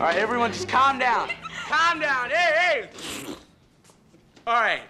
All right, everyone, just calm down. Calm down. Hey, hey. All right,